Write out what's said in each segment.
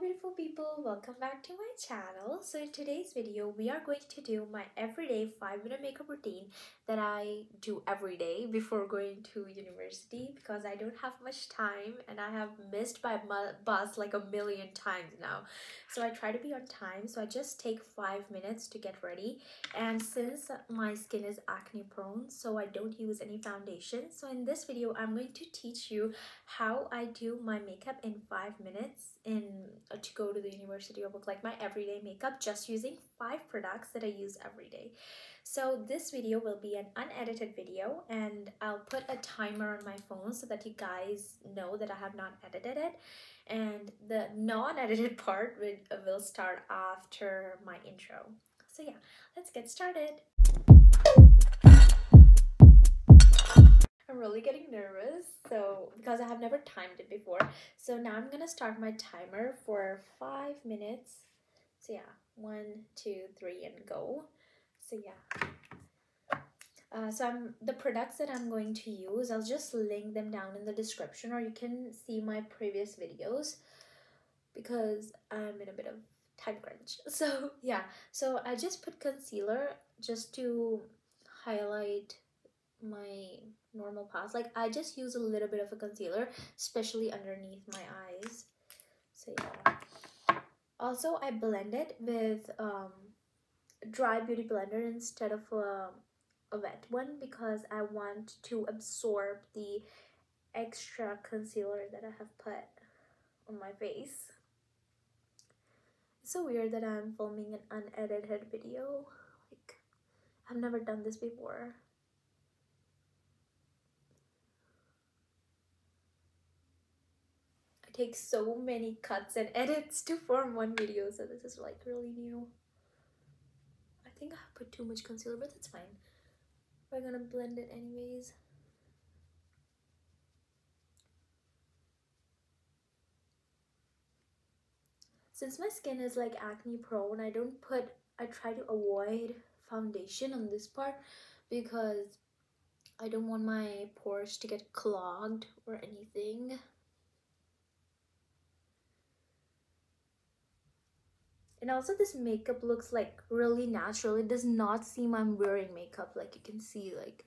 beautiful people welcome back to my channel. So in today's video we are going to do my everyday five minute makeup routine that i do every day before going to university because i don't have much time and i have missed my bus like a million times now. So i try to be on time. So i just take five minutes to get ready. And since my skin is acne prone so i don't use any foundation. So in this video i'm going to teach you how i do my makeup in five minutes in Uh, to go to the university or look like my everyday makeup just using five products that I use every day. So this video will be an unedited video and I'll put a timer on my phone so that you guys know that I have not edited it. And the non-edited part will, will start after my intro. So yeah, let's get started. I'm really getting nervous so because I have never timed it before. So now I'm gonna start my timer for five minutes. So yeah one two three and go. So yeah. Uh, so I'm the products that I'm going to use I'll just link them down in the description or you can see my previous videos because I'm in a bit of time crunch. So yeah. So I just put concealer just to highlight my normal paths. Like I just use a little bit of a concealer, especially underneath my eyes. So yeah. Also, I blend it with um, dry beauty blender instead of a, a wet one because I want to absorb the extra concealer that I have put on my face. It's so weird that I'm filming an unedited video. Like, I've never done this before. Take so many cuts and edits to form one video so this is like really new. I think I put too much concealer but that's fine. We're gonna blend it anyways. Since my skin is like acne prone I don't put I try to avoid foundation on this part because I don't want my pores to get clogged or anything and also this makeup looks like really natural. It does not seem i'm wearing makeup. Like you can see like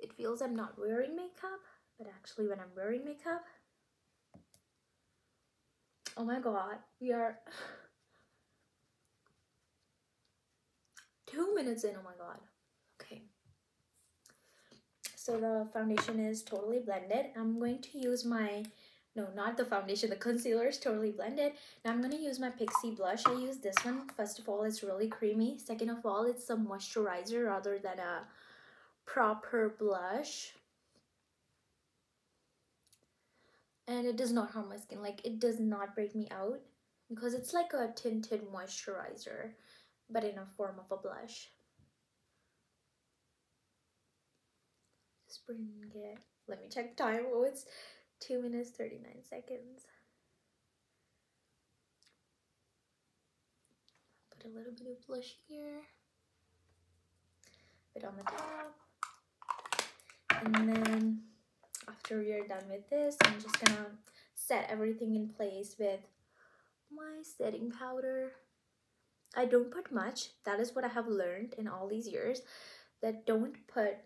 it feels i'm not wearing makeup but actually when i'm wearing makeup oh my god we are two minutes in. Oh my god. Okay. So the foundation is totally blended. I'm going to use my no not the foundation. The concealer is totally blended. Now i'm going to use my Pixi blush. I use this one. First of all it's really creamy. Second of all it's a moisturizer rather than a proper blush. And it does not harm my skin. Like it does not break me out because it's like a tinted moisturizer but in a form of a blush. Just bring it. Let me check time oh it's 2 minutes 39 seconds. Put a little bit of blush here. Bit on the top. And then after you're done with this, I'm just gonna set everything in place with my setting powder. I don't put much. That is what I have learned in all these years. That don't put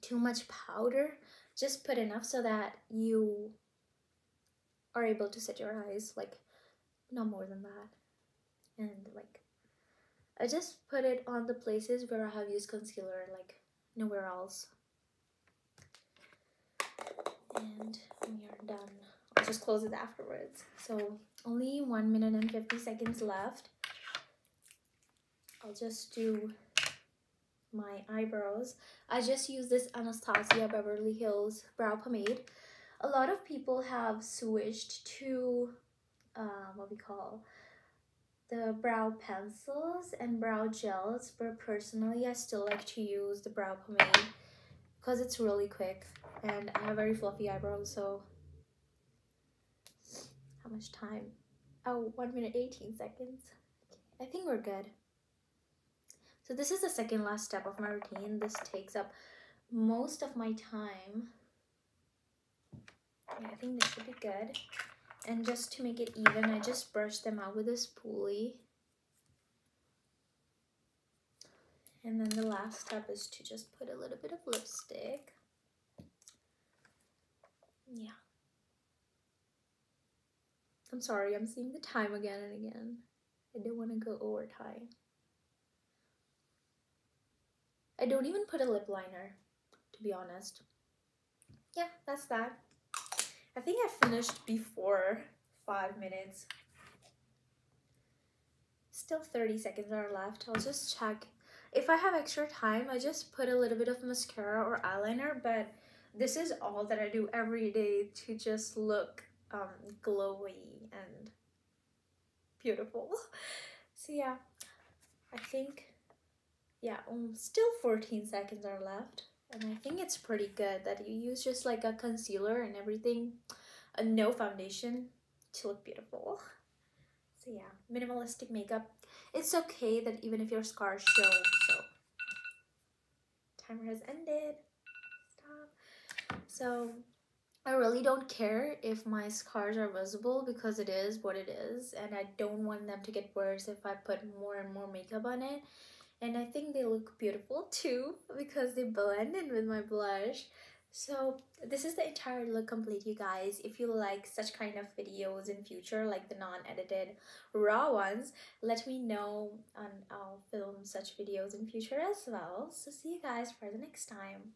too much powder just put enough so that you are able to set your eyes like no more than that. And like I just put it on the places where I have used concealer like nowhere else. And we are done I'll just close it afterwards. So only 1 minute and 50 seconds left. I'll just do my eyebrows. I just use this Anastasia Beverly Hills brow pomade. A lot of people have switched to uh, what we call the brow pencils and brow gels but personally I still like to use the brow pomade because it's really quick and I have very fluffy eyebrows so how much time oh one minute 18 seconds I think we're good so this is the second last step of my routine. This takes up most of my time. Yeah, I think this should be good. And just to make it even, I just brush them out with a spoolie. And then the last step is to just put a little bit of lipstick. Yeah. I'm sorry, I'm seeing the time again and again. I don't want to go over time. I don't even put a lip liner, to be honest. Yeah, that's that. I think I finished before five minutes. Still 30 seconds are left. I'll just check. If I have extra time, I just put a little bit of mascara or eyeliner, but this is all that I do every day to just look um, glowy and beautiful. So yeah, I think, yeah, um, still 14 seconds are left. And I think it's pretty good that you use just like a concealer and everything, a no foundation to look beautiful. So yeah, minimalistic makeup. It's okay that even if your scars show, so timer has ended. Stop. So I really don't care if my scars are visible because it is what it is and I don't want them to get worse if I put more and more makeup on it. And I think they look beautiful too because they blend in with my blush. So this is the entire look complete you guys. If you like such kind of videos in future like the non-edited raw ones, let me know and I'll film such videos in future as well. So see you guys for the next time.